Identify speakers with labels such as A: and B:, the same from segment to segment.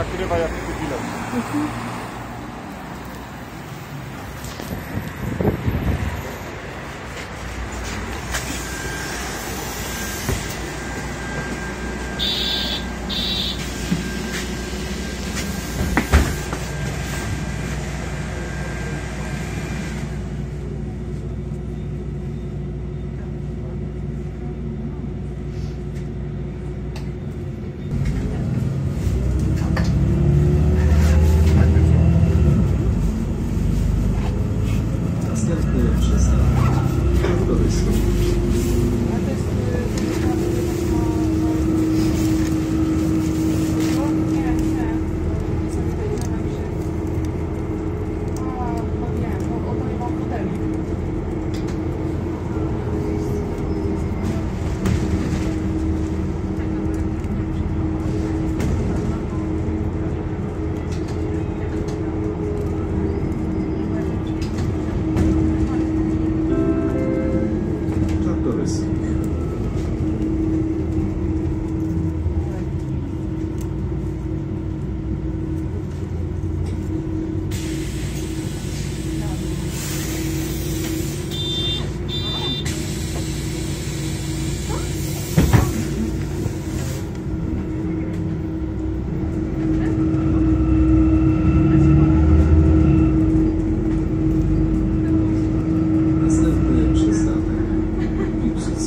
A: na którywa jak kupiłem. Mhm.
B: بهای دوست こう ếnیسان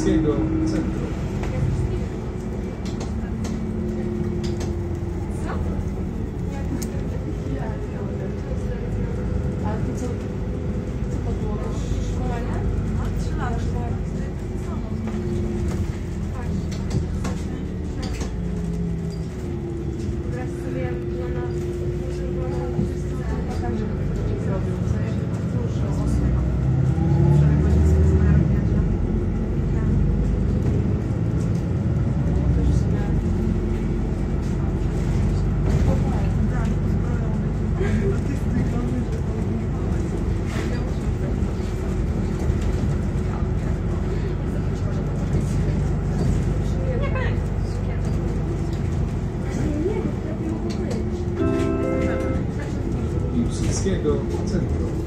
C: 这个这个。
D: Piłsudskiego Centrum.